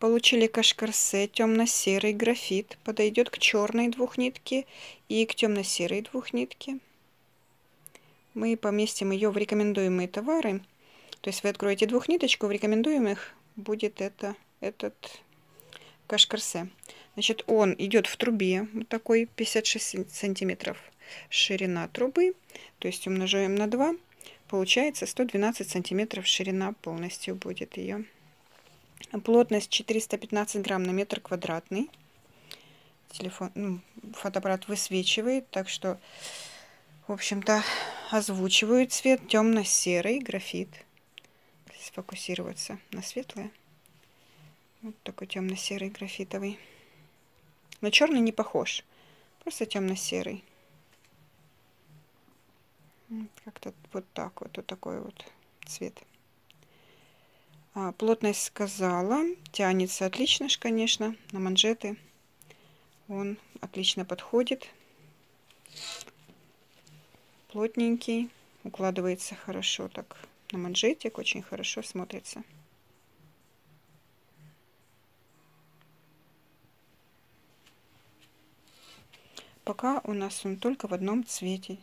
Получили кашкарсе темно-серый графит. Подойдет к черной двухнитке и к темно-серой двухнитке. Мы поместим ее в рекомендуемые товары. То есть вы откроете двухниточку, в рекомендуемых будет это, этот кашкарсе. Значит, он идет в трубе, вот такой 56 сантиметров ширина трубы. То есть умножаем на 2, получается 112 сантиметров ширина полностью будет ее. Плотность 415 грамм на метр квадратный. Телефон, ну, фотоаппарат высвечивает, так что, в общем-то, озвучивает цвет темно-серый графит. Сфокусироваться на светлое. Вот такой темно-серый графитовый. На черный не похож, просто темно-серый. Как-то вот так вот, вот такой вот цвет. А, плотность сказала. Тянется отлично, конечно, на манжеты. Он отлично подходит. Плотненький. Укладывается хорошо так на манжетик. Очень хорошо смотрится. Пока у нас он только в одном цвете.